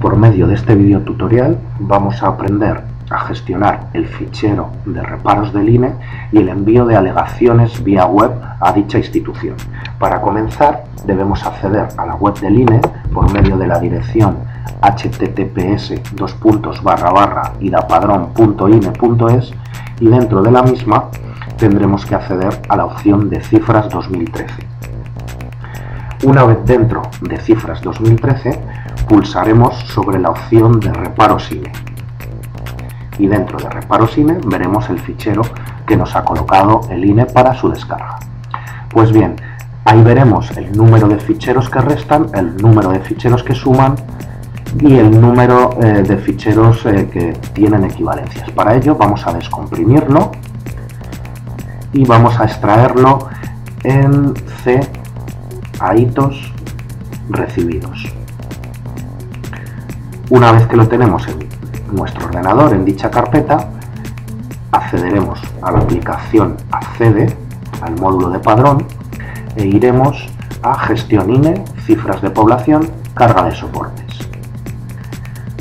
Por medio de este video tutorial vamos a aprender a gestionar el fichero de reparos del INE y el envío de alegaciones vía web a dicha institución. Para comenzar debemos acceder a la web del INE por medio de la dirección https idapadrón.ine.es y dentro de la misma tendremos que acceder a la opción de cifras 2013. Una vez dentro de cifras 2013, pulsaremos sobre la opción de reparos INE. Y dentro de reparos INE veremos el fichero que nos ha colocado el INE para su descarga. Pues bien, ahí veremos el número de ficheros que restan, el número de ficheros que suman y el número eh, de ficheros eh, que tienen equivalencias. Para ello vamos a descomprimirlo y vamos a extraerlo en C a hitos recibidos. Una vez que lo tenemos en nuestro ordenador en dicha carpeta, accederemos a la aplicación Accede, al módulo de padrón, e iremos a Gestión INE, Cifras de Población, Carga de Soportes.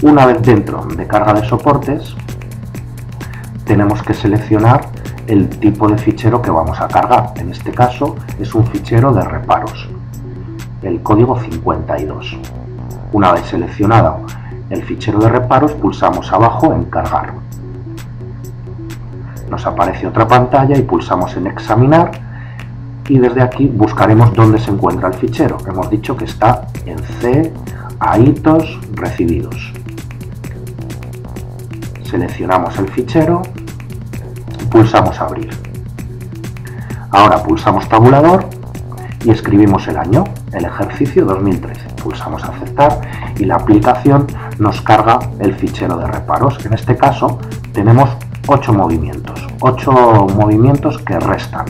Una vez dentro de Carga de Soportes, tenemos que seleccionar el tipo de fichero que vamos a cargar. En este caso es un fichero de reparos el código 52. Una vez seleccionado el fichero de reparos, pulsamos abajo en cargar. Nos aparece otra pantalla y pulsamos en examinar y desde aquí buscaremos dónde se encuentra el fichero. Hemos dicho que está en C, a hitos recibidos. Seleccionamos el fichero, pulsamos abrir. Ahora pulsamos tabulador y escribimos el año, el ejercicio 2013. Pulsamos aceptar y la aplicación nos carga el fichero de reparos. En este caso tenemos 8 movimientos, 8 movimientos que restan.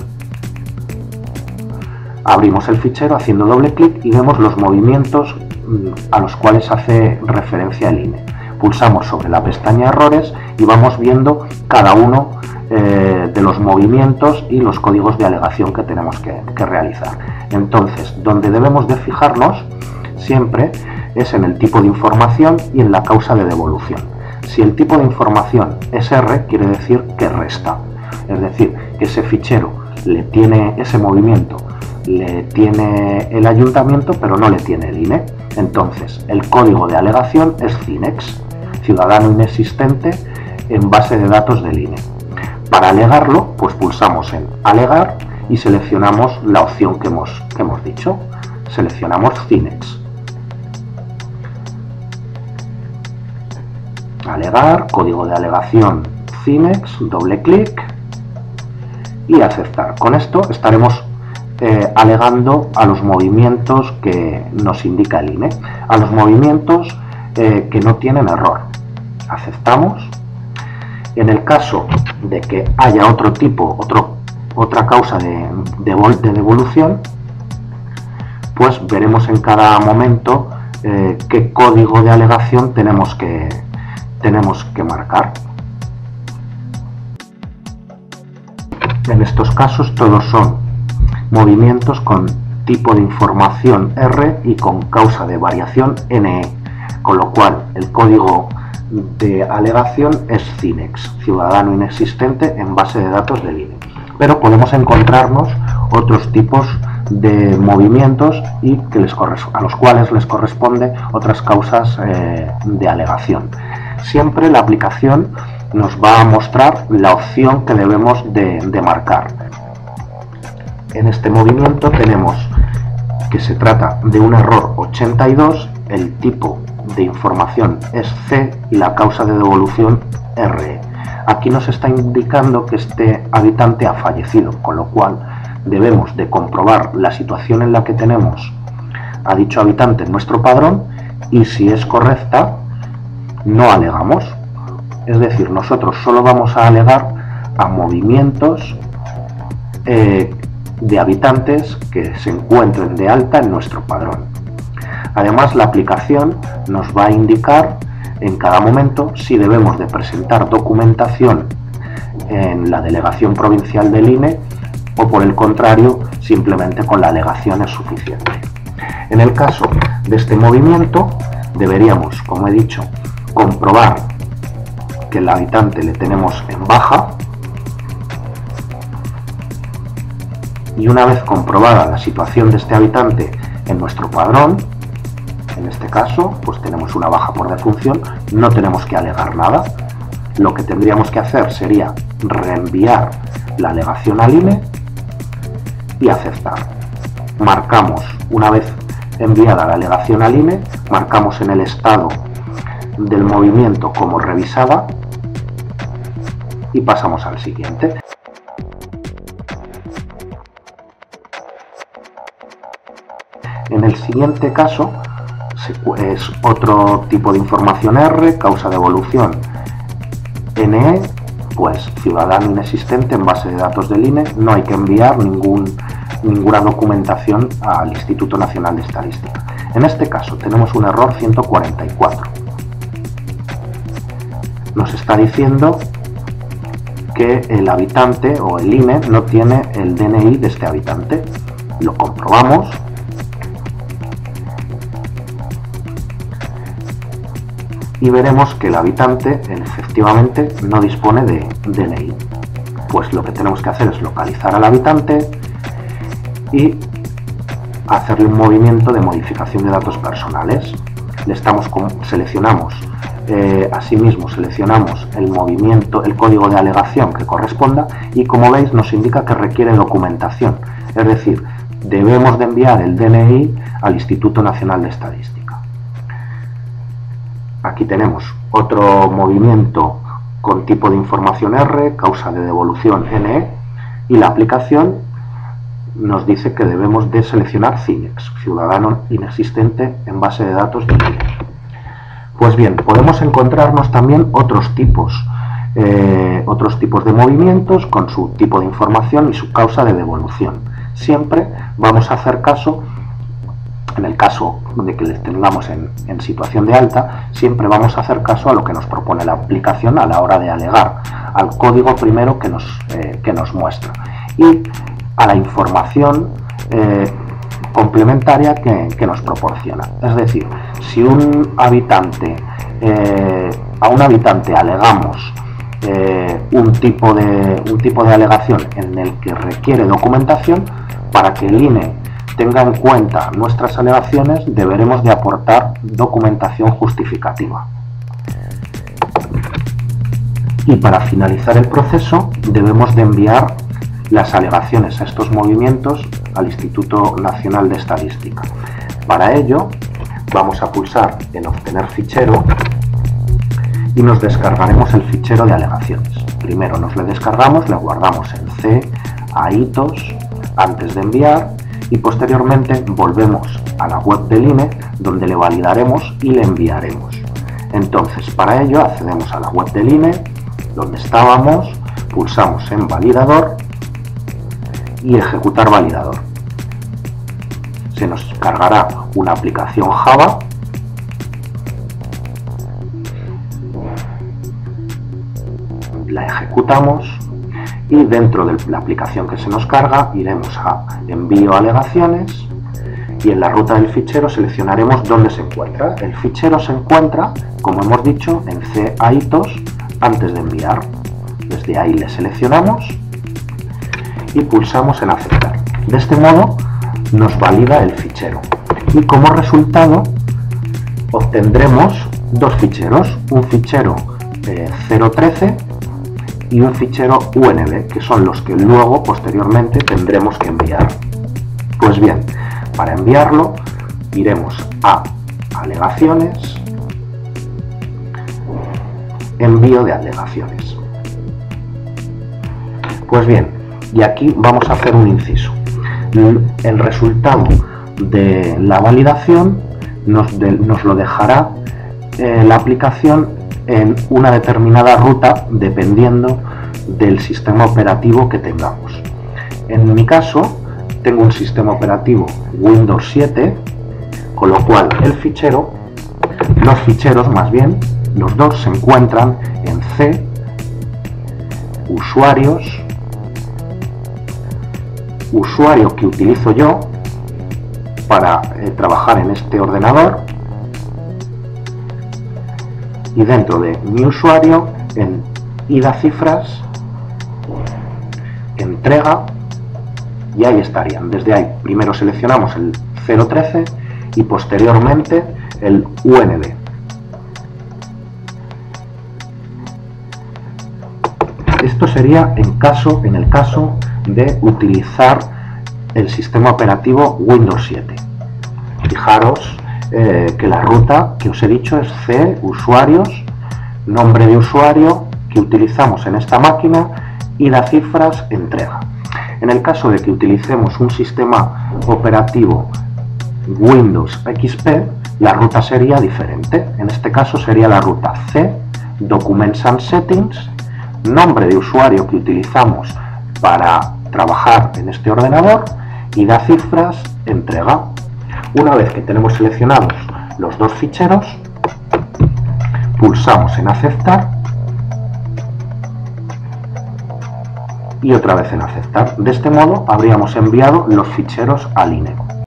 Abrimos el fichero haciendo doble clic y vemos los movimientos mm, a los cuales hace referencia el INE. Pulsamos sobre la pestaña errores y vamos viendo cada uno eh, de los movimientos y los códigos de alegación que tenemos que, realizar. Entonces, donde debemos de fijarnos siempre es en el tipo de información y en la causa de devolución. Si el tipo de información es R, quiere decir que resta. Es decir, que ese fichero le tiene ese movimiento, le tiene el ayuntamiento, pero no le tiene el INE. Entonces, el código de alegación es CINEX, ciudadano inexistente en base de datos del INE. Para alegarlo, pues pulsamos en Alegar y seleccionamos la opción que hemos, que hemos dicho. Seleccionamos Cinex. Alegar, código de alegación Cinex, doble clic y aceptar. Con esto estaremos eh, alegando a los movimientos que nos indica el INE, a los movimientos eh, que no tienen error. Aceptamos en el caso de que haya otro tipo, otro, otra causa de, devolución, pues veremos en cada momento eh, qué código de alegación tenemos que, tenemos que marcar. En estos casos todos son movimientos con tipo de información R y con causa de variación NE, con lo cual el código de alegación es CINEX, ciudadano inexistente en base de datos del INE. Pero podemos encontrarnos otros tipos de movimientos y que les a los cuales les corresponde otras causas eh, de alegación. Siempre la aplicación nos va a mostrar la opción que debemos de, marcar. En este movimiento tenemos que se trata de un error 82, el tipo de información es C y la causa de devolución RE. Aquí nos está indicando que este habitante ha fallecido, con lo cual debemos de comprobar la situación en la que tenemos a dicho habitante en nuestro padrón y si es correcta, no alegamos. Es decir, nosotros solo vamos a alegar a movimientos eh, de habitantes que se encuentren de alta en nuestro padrón. Además, la aplicación nos va a indicar en cada momento si debemos de presentar documentación en la delegación provincial del INE o por el contrario, simplemente con la alegación es suficiente. En el caso de este movimiento, deberíamos, como he dicho, comprobar que el habitante le tenemos en baja y una vez comprobada la situación de este habitante en nuestro padrón, en este caso, pues tenemos una baja por defunción, no tenemos que alegar nada. Lo que tendríamos que hacer sería reenviar la alegación al INE y aceptar. Marcamos, una vez enviada la alegación al INE, marcamos en el estado del movimiento como revisada y pasamos al siguiente. En el siguiente caso es otro tipo de información R, causa de evolución NE, pues ciudadano inexistente en base de datos del INE, no hay que enviar ningún, ninguna documentación al Instituto Nacional de Estadística. En este caso tenemos un error 144. Nos está diciendo que el habitante o el INE no tiene el DNI de este habitante. Lo comprobamos y veremos que el habitante efectivamente no dispone de DNI. Pues lo que tenemos que hacer es localizar al habitante y hacerle un movimiento de modificación de datos personales. Le estamos seleccionamos eh, asimismo seleccionamos el movimiento, el código de alegación que corresponda y como veis nos indica que requiere documentación, es decir, debemos de enviar el DNI al Instituto Nacional de Estadística. Aquí tenemos otro movimiento con tipo de información R, causa de devolución NE y la aplicación nos dice que debemos de seleccionar CINEX, ciudadano inexistente en base de datos de Pues bien, podemos encontrarnos también otros tipos, eh, otros tipos de movimientos con su tipo de información y su causa de devolución. Siempre vamos a hacer caso en el caso de que les tengamos en, situación de alta, siempre vamos a hacer caso a lo que nos propone la aplicación a la hora de alegar, al código primero que nos, eh, que nos muestra y a la información eh, complementaria que, nos proporciona. Es decir, si un habitante, eh, a un habitante alegamos un, tipo de, un tipo de alegación en el que requiere documentación, para que el INE tenga en cuenta nuestras alegaciones, deberemos de aportar documentación justificativa. Y para finalizar el proceso, debemos de enviar las alegaciones a estos movimientos al Instituto Nacional de Estadística. Para ello, vamos a pulsar en Obtener fichero y nos descargaremos el fichero de alegaciones. Primero nos le descargamos, le guardamos en C, a hitos, antes de enviar y posteriormente volvemos a la web del INE donde le validaremos y le enviaremos. Entonces, para ello accedemos a la web del INE, donde estábamos, pulsamos en validador y ejecutar validador. Se nos cargará una aplicación Java la ejecutamos y dentro de la aplicación que se nos carga iremos a envío alegaciones y en la ruta del fichero seleccionaremos dónde se encuentra. El fichero se encuentra, como hemos dicho, en C antes de enviar. Desde ahí le seleccionamos y pulsamos en aceptar. De este modo nos valida el fichero y como resultado obtendremos dos ficheros, un fichero 013 eh, y un fichero UNB, que son los que luego posteriormente tendremos que enviar. Pues bien, para enviarlo iremos a alegaciones, envío de alegaciones. Pues bien, y aquí vamos a hacer un inciso. El resultado de la validación nos, lo dejará eh, la aplicación en una determinada ruta dependiendo del sistema operativo que tengamos. En mi caso, tengo un sistema operativo Windows 7, con lo cual el fichero, los ficheros más bien, los dos se encuentran en C, usuarios, usuario que utilizo yo para eh, trabajar en este ordenador, y dentro de mi usuario en ida cifras, entrega y ahí estarían. Desde ahí primero seleccionamos el 013 y posteriormente el UND. Esto sería en, caso, en el caso de utilizar el sistema operativo Windows 7. Fijaros eh, que la ruta que os he dicho es C, usuarios, nombre de usuario que utilizamos en esta máquina y la cifras entrega. En el caso de que utilicemos un sistema operativo Windows XP, la ruta sería diferente. En este caso sería la ruta C, Documents and Settings, nombre de usuario que utilizamos para trabajar en este ordenador y da cifras entrega. Una vez que tenemos seleccionados los dos ficheros, pulsamos en aceptar y otra vez en aceptar. De este modo habríamos enviado los ficheros al INE.